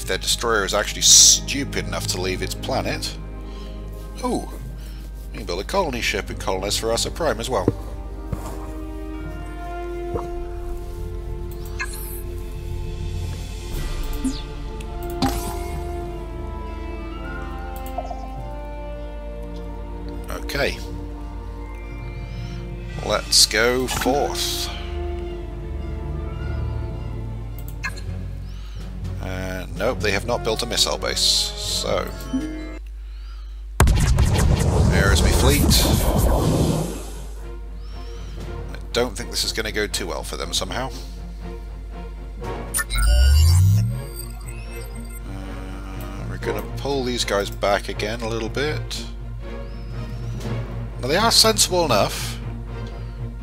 if their destroyer is actually stupid enough to leave its planet... Oh, we can build a colony ship and colonize Verasa Prime as well. Okay. Let's go forth. They have not built a missile base, so... There is my fleet. I don't think this is going to go too well for them somehow. Uh, we're going to pull these guys back again a little bit. Now they are sensible enough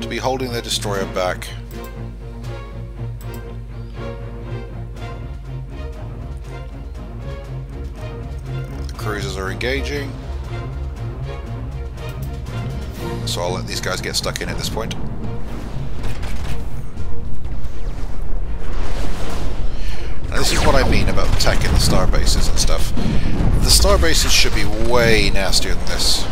to be holding their destroyer back. Engaging. So I'll let these guys get stuck in at this point. Now this is what I mean about in the star bases and stuff. The star bases should be way nastier than this.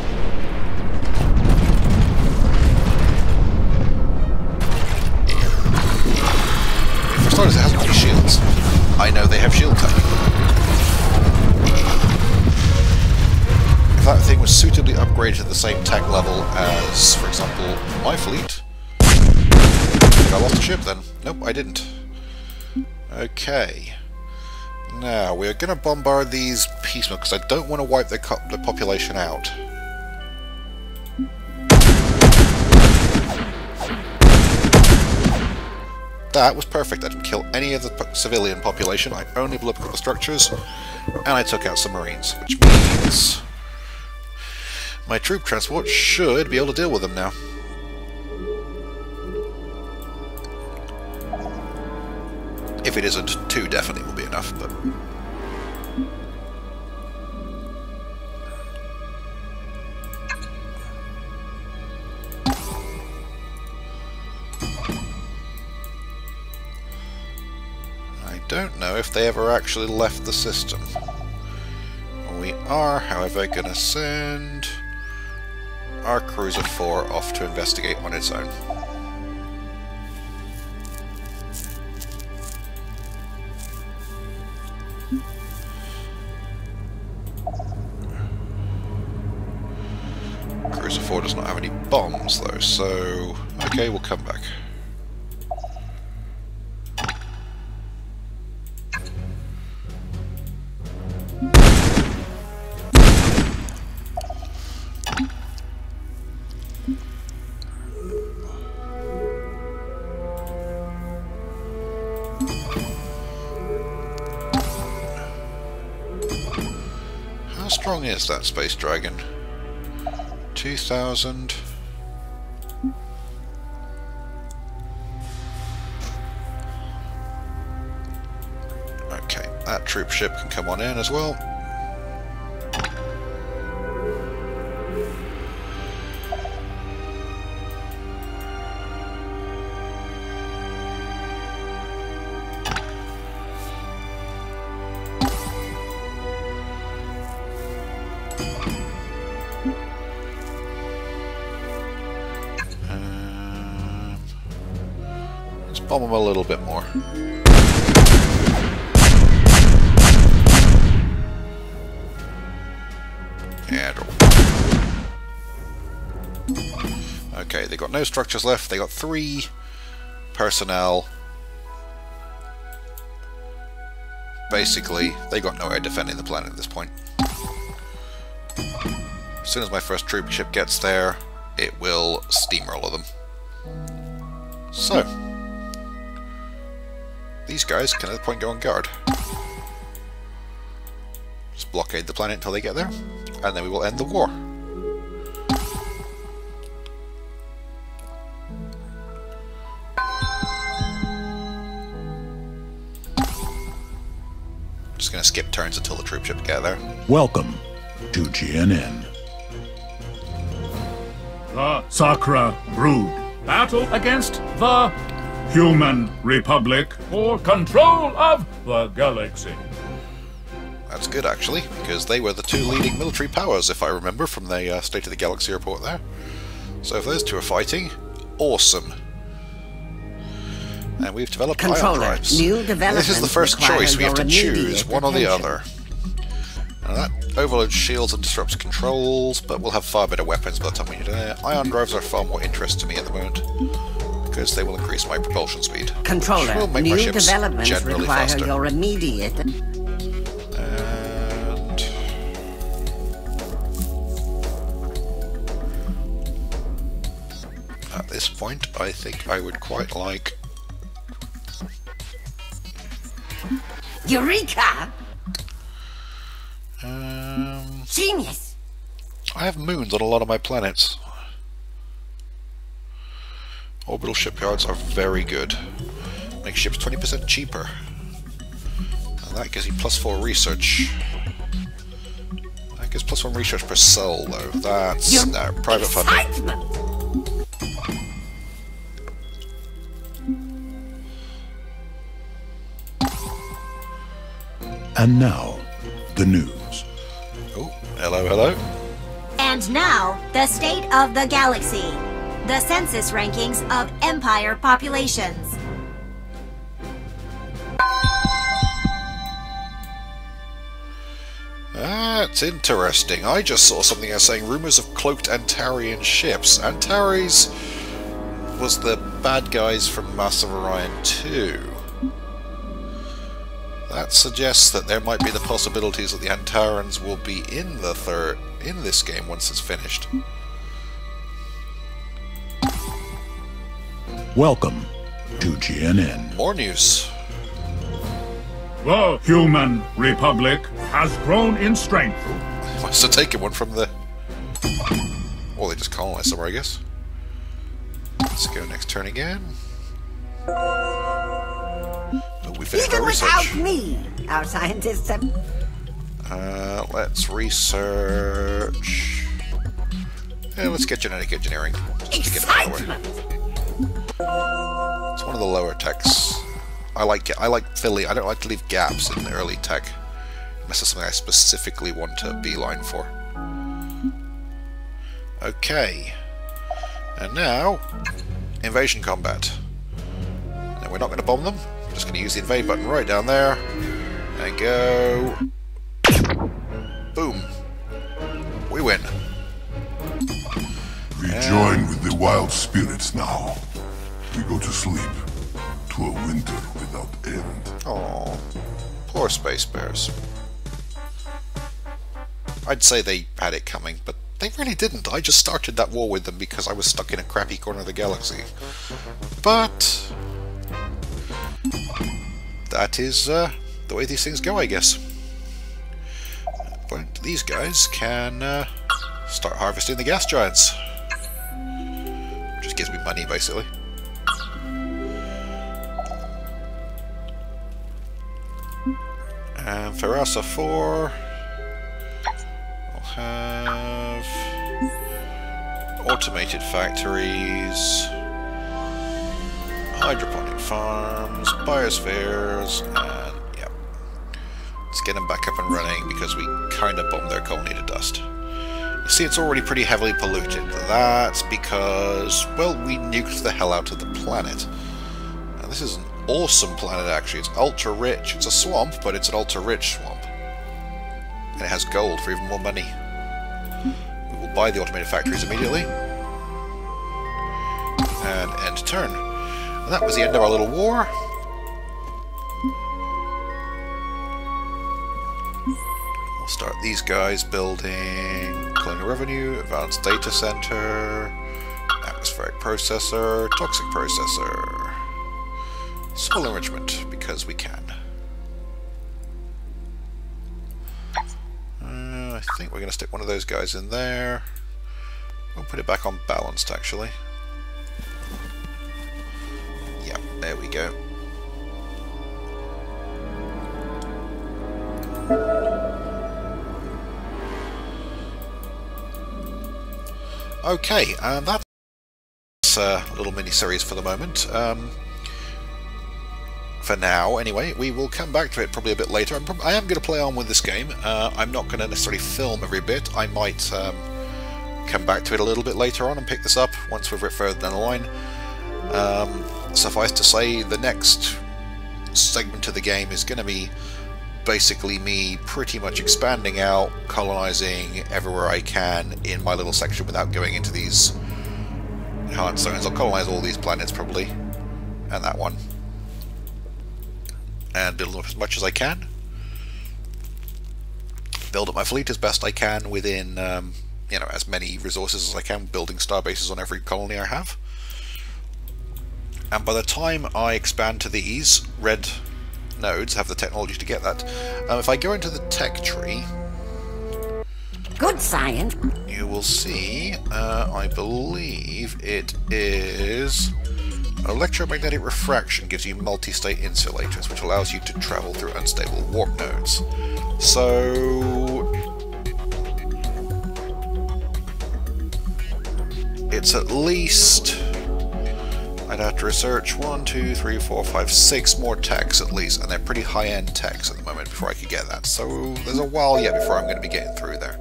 For starters, it hasn't shields. I know they have shield tech. If that thing was suitably upgraded to the same tech level as, for example, my fleet, I lost a ship then. Nope, I didn't. Okay. Now, we're going to bombard these piecemeal, because I don't want to wipe the, the population out. That was perfect. I didn't kill any of the civilian population. I only blew up couple structures, and I took out some marines, which means my troop transport should be able to deal with them now. If it isn't, two definitely will be enough, but... I don't know if they ever actually left the system. We are, however, going to send our Cruiser 4 off to investigate on its own. Cruiser 4 does not have any bombs though, so... Okay, we'll come back. Strong is that space dragon? 2000. Okay, that troop ship can come on in as well. Them a little bit more. And okay, they got no structures left. They got three personnel. Basically, they got no nowhere defending the planet at this point. As soon as my first troop ship gets there, it will steamroller them. So, these guys can at the point go on guard. Just blockade the planet until they get there, and then we will end the war. Just gonna skip turns until the troop ship get there. Welcome to GNN. The Sakkra Brood. Battle against the Human Republic for control of the galaxy. That's good, actually, because they were the two leading military powers, if I remember, from the uh, State of the Galaxy report there. So if those two are fighting, awesome. And we've developed Controller, ion drives. new And this is the first choice. We have to choose immediate one or the other. Now that overloads shields and disrupts controls, but we'll have far better weapons by the time we get there. Ion drives are far more interest to me at the moment, because they will increase my propulsion speed. Controller, will make my new developments generally require faster. your immediate. And at this point, I think I would quite like. Eureka! Um, Genius! I have moons on a lot of my planets. Orbital shipyards are very good. Make ships 20% cheaper. And that gives you plus 4 research. That gives plus 1 research per cell, though. That's Your no, uh, private funding. And now, the news. Oh, hello, hello. And now, the state of the galaxy. The census rankings of empire populations. That's interesting. I just saw something as saying rumors of cloaked Antarian ships. Antares was the bad guys from Mass of Orion 2. That suggests that there might be the possibilities that the Antarans will be in the third in this game once it's finished. Welcome to GNN. More news. The human republic has grown in strength. Must have taken one from the. Well, they just colonized somewhere, I guess. Let's go next turn again. Oh, we finished our Even research. without me, our scientists have. Uh, let's research. Yeah, let's get genetic engineering. Just to get out of the way. Excitement! One of the lower techs. I like I like Philly. I don't like to leave gaps in the early tech. Unless it's something I specifically want to beeline for. Okay. And now, invasion combat. Now we're not going to bomb them. We're just going to use the invade button right down there. And go. Boom. We win. We join with the wild spirits now. We go to sleep. To a winter without end. Oh, poor space bears. I'd say they had it coming, but they really didn't. I just started that war with them because I was stuck in a crappy corner of the galaxy. But that is uh, the way these things go, I guess. But these guys can uh, start harvesting the gas giants. Just gives me money, basically. And Ferrasa 4 will have automated factories, hydroponic farms, biospheres, and yeah. Let's get them back up and running because we kind of bombed their colony to dust. You see, it's already pretty heavily polluted. That's because, well, we nuked the hell out of the planet. Now, this is an awesome planet, actually. It's ultra rich. It's a swamp, but it's an ultra rich swamp. And it has gold for even more money. We will buy the automated factories immediately. And end turn. And that was the end of our little war. We'll start these guys building colonial revenue, advanced data center, atmospheric processor, toxic processor. Soil enrichment, because we can. Uh, I think we're going to stick one of those guys in there. We'll put it back on balanced, actually. Yep, there we go. Okay, and that's a little mini-series for the moment. Um, for now, anyway. We will come back to it probably a bit later. I'm I am going to play on with this game. Uh, I'm not going to necessarily film every bit. I might um, come back to it a little bit later on and pick this up once we're a bit further down the line. Um, suffice to say, the next segment of the game is going to be basically me pretty much expanding out, colonizing everywhere I can in my little section without going into these hard zones. I'll colonize all these planets probably, and that one, and build up as much as I can. Build up my fleet as best I can within, um, you know, as many resources as I can, building star bases on every colony I have. And by the time I expand to these, red nodes have the technology to get that. Um, if I go into the tech tree, Good science. you will see, uh, I believe it is electromagnetic refraction gives you multi-state insulators, which allows you to travel through unstable warp nodes. So it's at least I'd have to research one, two, three, four, five, six more techs at least, and they're pretty high-end techs at the moment before I could get that. So there's a while yet before I'm going to be getting through there.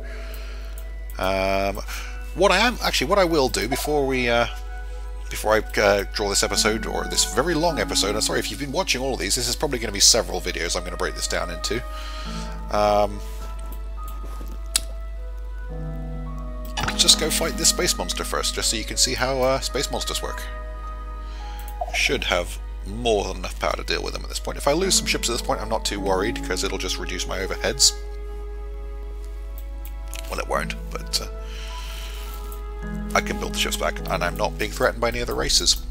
Um, what I am actually, what I will do before we, uh, before I uh, draw this episode or this very long episode. I'm sorry if you've been watching all of these. This is probably going to be several videos. I'm going to break this down into. Um, just go fight this space monster first, just so you can see how uh, space monsters work. Should have more than enough power to deal with them at this point. If I lose some ships at this point, I'm not too worried because it'll just reduce my overheads. Well, it won't, but uh, I can build the ships back, and I'm not being threatened by any other races.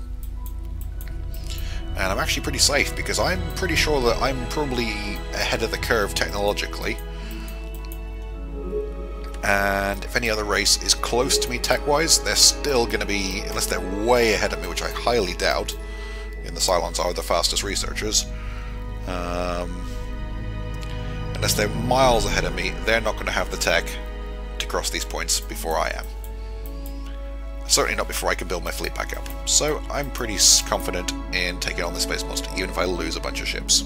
And I'm actually pretty safe because I'm pretty sure that I'm probably ahead of the curve technologically. And if any other race is close to me tech-wise, they're still going to be, unless they're way ahead of me, which I highly doubt, and the Psilons are the fastest researchers, um, unless they're miles ahead of me, they're not going to have the tech to cross these points before I am. Certainly not before I can build my fleet back up. So I'm pretty confident in taking on the Space Monster, even if I lose a bunch of ships.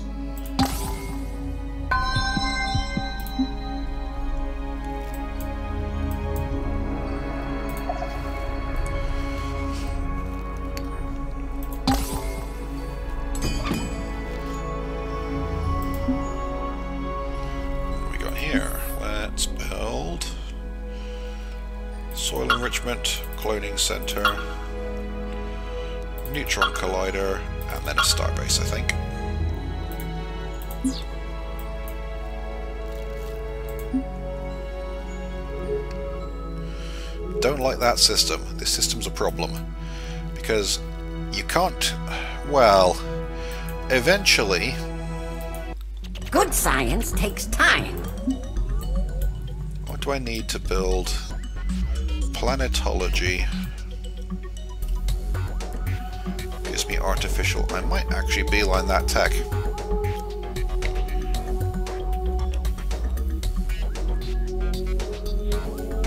What have we got here? Let's build soil enrichment, cloning center, neutron collider, and then a starbase, I think. Don't like that system. This system's a problem because you can't. Well, eventually, Good science takes time. What do I need to build? Planetology. Gives me artificial. I might actually beeline that tech.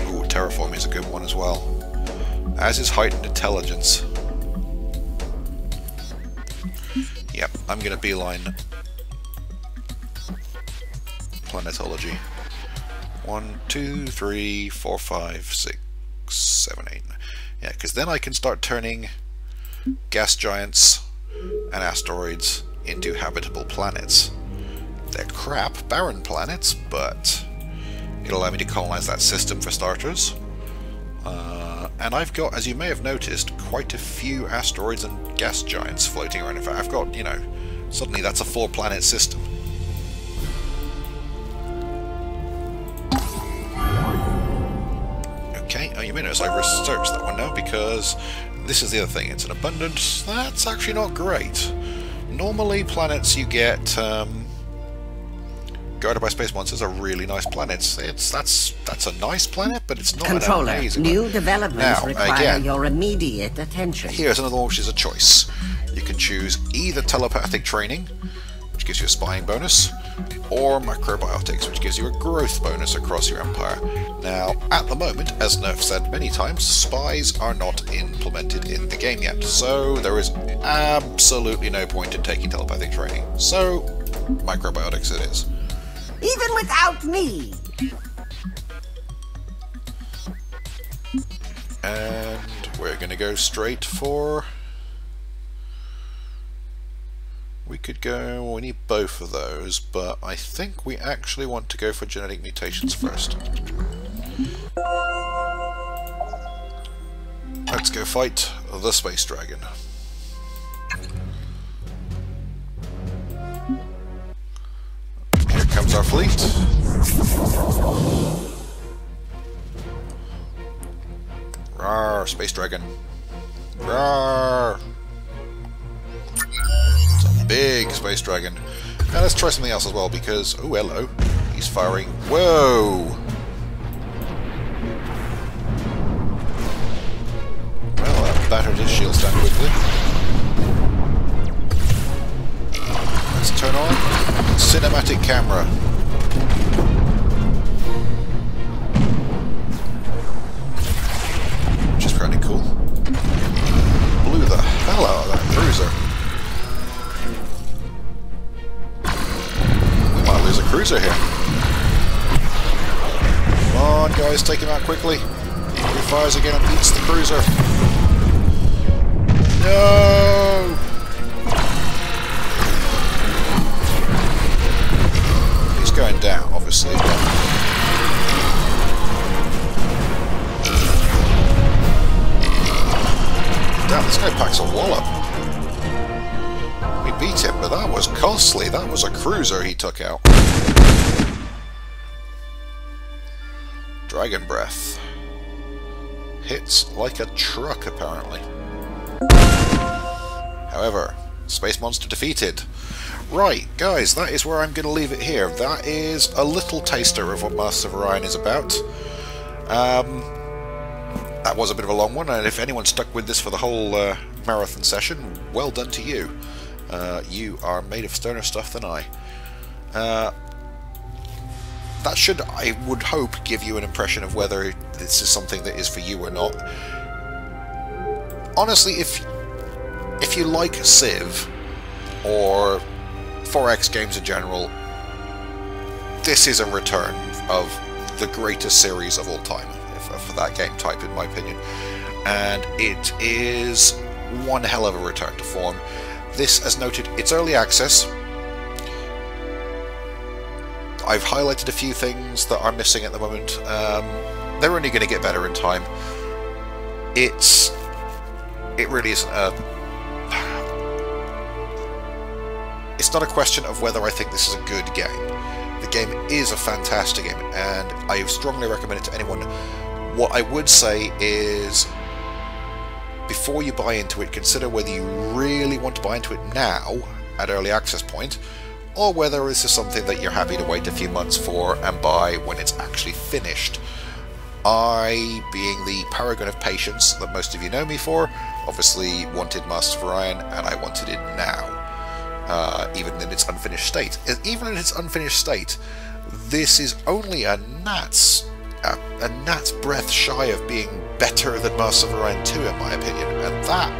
Ooh, terraforming is a good one as well. As is heightened intelligence. Yep, I'm gonna beeline planetology. One, two, three, four, five, six, seven, eight. Yeah, because then I can start turning gas giants and asteroids into habitable planets. They're crap, barren planets, but it'll allow me to colonize that system for starters. Uh, and I've got, as you may have noticed, quite a few asteroids and gas giants floating around. In fact, I've got, you know, suddenly that's a four planet system. Okay, you may notice I've researched that one now because this is the other thing. It's an abundance. That's actually not great. Normally, planets you get um, guarded by space monsters are really nice planets. It's that's that's a nice planet, but it's not an Controller, amazing new one. developments Now, require again, your immediate attention. Here's another one which is a choice. You can choose either telepathic training, which gives you a spying bonus, or macrobiotics, which gives you a growth bonus across your empire. Now, at the moment, as Nerf said many times, spies are not implemented in the game yet, so there is absolutely no point in taking telepathic training. So, microbiotics it is. Even without me. And we're going to go straight for... We could go, we need both of those, but I think we actually want to go for genetic mutations first. Let's go fight the Space Dragon. Here comes our fleet. Rawr, Space Dragon. Rawr! It's a big Space Dragon. Now let's try something else as well because... Oh, hello. He's firing. Whoa! Quickly. Let's turn on cinematic camera. Which is pretty cool. Blew the hell out of that cruiser. We might lose a cruiser here. Come on, guys, take him out quickly. He fires again and beats the cruiser. No! He's going down, obviously. Damn, this guy packs a wallop. We beat him, but that was costly. That was a cruiser he took out. Dragon Breath. Hits like a truck, apparently. However, Space Monster defeated. Right, guys, that is where I'm going to leave it here. That is a little taster of what Master of Orion is about. Um, that was a bit of a long one, and if anyone stuck with this for the whole uh, marathon session, well done to you. Uh, you are made of sterner stuff than I. Uh, that should, I would hope, give you an impression of whether this is something that is for you or not. Honestly, if if you like Civ or 4X games in general, this is a return of the greatest series of all time for, that game type, in my opinion. And it is one hell of a return to form. This, as noted, it's early access. I've highlighted a few things that are missing at the moment. Um, they're only going to get better in time. It's it really isn't a it's not a question of whether I think this is a good game. The game is a fantastic game, and I strongly recommend it to anyone. What I would say is, before you buy into it, consider whether you really want to buy into it now, at early access point, or whether this is something that you're happy to wait a few months for and buy when it's actually finished. I, being the paragon of patience that most of you know me for, obviously wanted Master of and I wanted it now uh, even in its unfinished state. Even in its unfinished state, this is only a gnat's a, a gnat's breath shy of being better than Master of Orion 2, in my opinion, and that.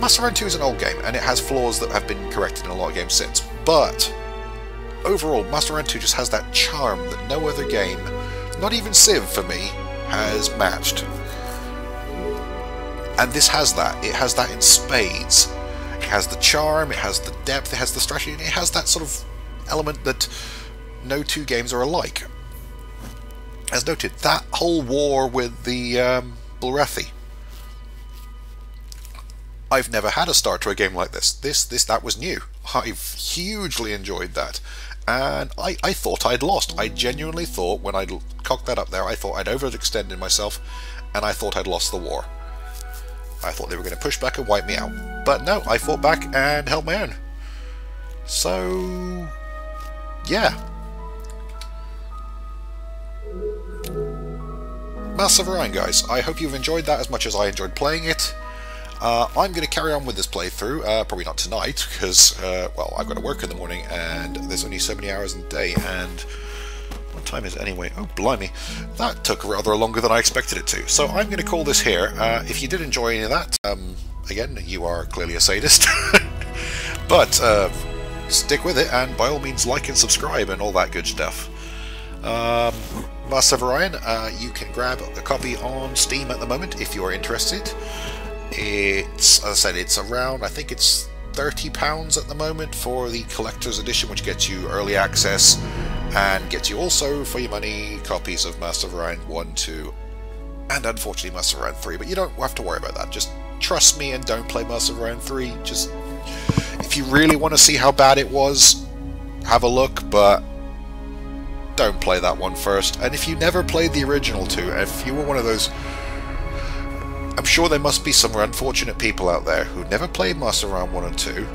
Master of Orion 2 is an old game, and it has flaws that have been corrected in a lot of games since, but overall, Master of Orion 2 just has that charm that no other game, not even Civ for me, has matched. And this has that. It has that in spades. It has the charm, it has the depth, it has the strategy, and it has that sort of element that no two games are alike. As noted, that whole war with the um, Bulrathi. I've never had a start to a game like this. This, this, that was new. I've hugely enjoyed that. And I, I thought I'd lost. I genuinely thought, when I cocked that up there, I thought I'd overextended myself, and I thought I'd lost the war. I thought they were going to push back and wipe me out. But no, I fought back and held my own. So, yeah. Master of Orion, guys. I hope you've enjoyed that as much as I enjoyed playing it. Uh, I'm going to carry on with this playthrough, uh, probably not tonight, because, uh, well, I've got to work in the morning, and there's only so many hours in the day, and Time is anyway? Oh, blimey. That took rather longer than I expected it to. So I'm going to call this here. Uh, if you did enjoy any of that, um, again, you are clearly a sadist. but uh, stick with it, and by all means, like and subscribe and all that good stuff. Um, Master Orion, uh, you can grab a copy on Steam at the moment if you are interested. It's, as I said, it's around, I think it's £30 at the moment for the collector's edition, which gets you early access and gets you also, for your money, copies of Master of Orion 1, 2, and unfortunately Master of Orion 3, but you don't have to worry about that. Just trust me and don't play Master of Orion 3. Just, if you really want to see how bad it was, have a look, but don't play that one first. And if you never played the original two, if you were one of those I'm sure there must be some unfortunate people out there who never played Master Orion 1 and 2,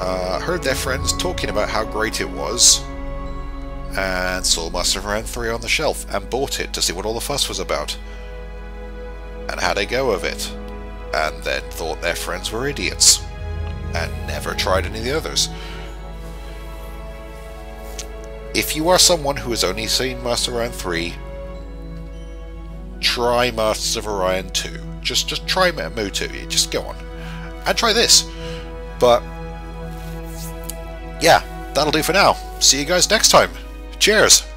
uh, heard their friends talking about how great it was, and saw Master Orion 3 on the shelf and bought it to see what all the fuss was about, and had a go of it, and then thought their friends were idiots, and never tried any of the others. If you are someone who has only seen Master Orion 3, try Masters of Orion 2 just just try Mutu. Just go on and try this. But yeah, that'll do for now. See you guys next time. Cheers.